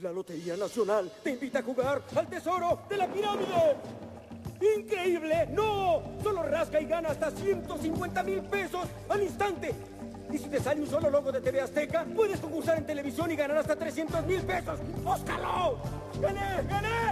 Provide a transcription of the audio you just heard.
La Lotería Nacional te invita a jugar al tesoro de la pirámide. ¡Increíble! ¡No! Solo rasca y gana hasta 150 mil pesos al instante. Y si te sale un solo logo de TV Azteca, puedes concursar en televisión y ganar hasta 300 mil pesos. ¡Búscalo! ¡Gané! ¡Gané! ¡Gané! ¡Gané!